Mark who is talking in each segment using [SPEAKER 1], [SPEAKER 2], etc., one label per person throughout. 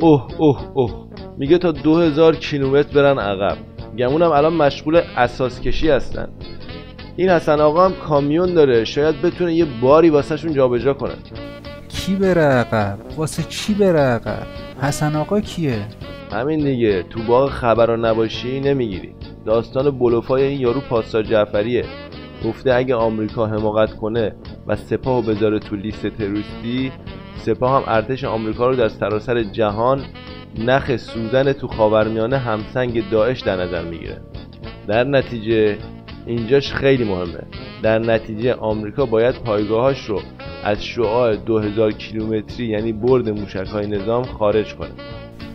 [SPEAKER 1] اوه اوه اوه. میگه تا دو هزار کیلومتر برن عقب. گمونم الان مشغول اساس کشی هستن. این حسن آقا هم کامیون داره. شاید بتونه یه باری واسهشون جابجا کنه.
[SPEAKER 2] کی بره عقب؟ واسه چی بره عقب؟ حسن آقا کیه؟
[SPEAKER 1] همین دیگه. تو باغ خبر نباشی نمی‌گیری. داستان بلوفای این یارو پاسدار جعفریه. گفته اگه آمریکا حماقت کنه و سپاه بذاره تو لیست تروریستی سپاه هم ارتش آمریکا رو در سراسر جهان نخ سوزن تو خاورمیانه همسنگ داعش در نظر می‌گیره. در نتیجه اینجاش خیلی مهمه. در نتیجه آمریکا باید پایگاهاش رو از شعاع 2000 کیلومتری یعنی برد موشک های نظام خارج کنه.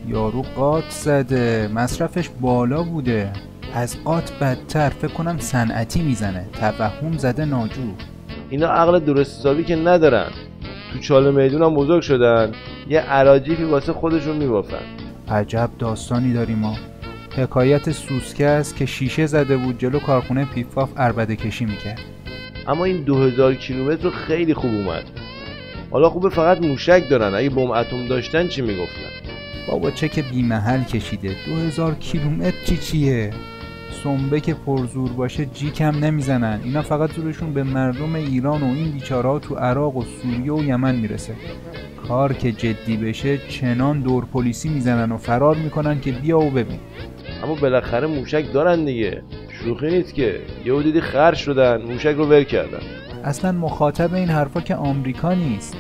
[SPEAKER 2] یارو قات زده. مصرفش بالا بوده. از قات بدتر فکر کنم صنعتی می‌زنه. توهم زده ناجور.
[SPEAKER 1] اینا عقل درست حسابی که ندارن. تو چاله میدون هم بزرگ شدن. یه عراجیفی واسه خودشون میبافن.
[SPEAKER 2] عجب داستانی داریم ما. حکایت سوسکه است که شیشه زده بود جلو کارخونه پیفاف اربده کشی می‌کرد.
[SPEAKER 1] اما این 2000 کیلومتر رو خیلی خوب اومد. حالا خوبه فقط موشک دارن. اگه بم اتم داشتن چی می‌گفتن؟
[SPEAKER 2] بابا چه که بیمحل کشیده. 2000 کیلومتر چی چیه؟ سنبه که پرزور باشه جی کم نمی‌زنن. اینا فقط زورشون به مردم ایران و این بیچاره تو عراق و سوریه و یمن می‌رسه. کار که جدی بشه چنان دور پلیسی می‌زنن و فرار می‌کنن که بیا و ببین.
[SPEAKER 1] اما بالاخره موشک دارن دیگه. شوخی نیست که. یهو دیدی خر شدن موشک رو ول کردن.
[SPEAKER 2] اصلا مخاطب این حرفا که آمریکا نیست.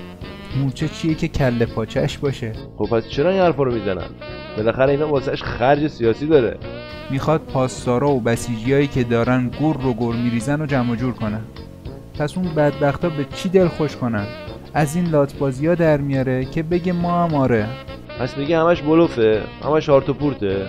[SPEAKER 2] مورچه چیه که کله پاچش باشه؟
[SPEAKER 1] خب پس چرا این حرفا رو می‌زنن؟ بالاخره اینا واسهش خرج سیاسی داره.
[SPEAKER 2] می‌خواد پاسدارا و بسیجیایی که دارن گور رو گور میریزن و جمع جور کنن. پس اون بدبختا به چی دل خوش کنن؟ از این لاتبازی ها در میاره که بگه ما هم آره.
[SPEAKER 1] پس میگه همش بلوفه همش هارت و پورته.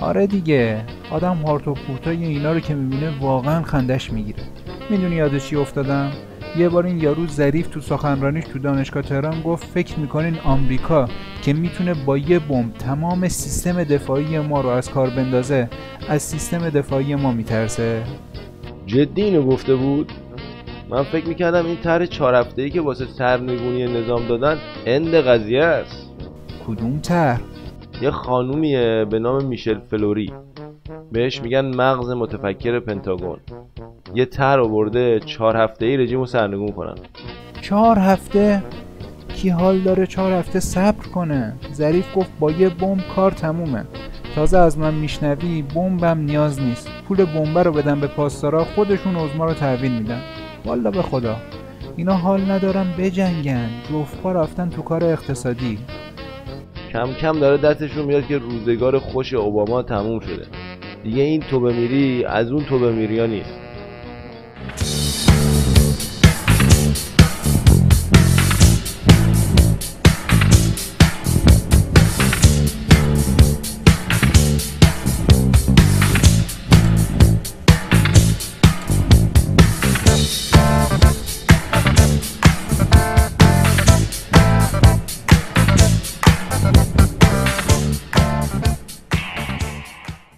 [SPEAKER 2] آره دیگه آدم هارت و پورتای اینا رو که می‌بینه واقعا خندش می‌گیره. می‌دونی یادش چی افتادم؟ یه بار این یارو ظریف تو سخنرانیش تو دانشگاه تهران گفت فکر می‌کنین آمریکا که می‌تونه با یه بمب تمام سیستم دفاعی ما رو از کار بندازه از سیستم دفاعی ما میترسه؟
[SPEAKER 1] جدی اینو گفته بود؟ من فکر می‌کردم این طرح چهار هفته که واسه سرنگونی نظام دادن اند قضیه است.
[SPEAKER 2] کدوم طرح؟
[SPEAKER 1] یه خانومیه به نام میشل فلوری. بهش میگن مغز متفکر پنتاگون. یه تر آورده چهار هفته ای رژیم رو سرنگون کنن.
[SPEAKER 2] چهار هفته؟ کی حال داره چهار هفته صبر کنه؟ ظریف گفت با یه بمب کار تمومه. تازه از من میشنوی بمبم نیاز نیست. پول بمبه رو بدن به پاسدارا خودشون عزما رو تحویل میدن. والا به خدا. اینا حال ندارن بجنگن. جفتپا رفتن تو کار اقتصادی.
[SPEAKER 1] کم کم داره دستشون میاد که روزگار خوش اوباما تموم شده. دیگه این تو بمیری از اون تو نیست؟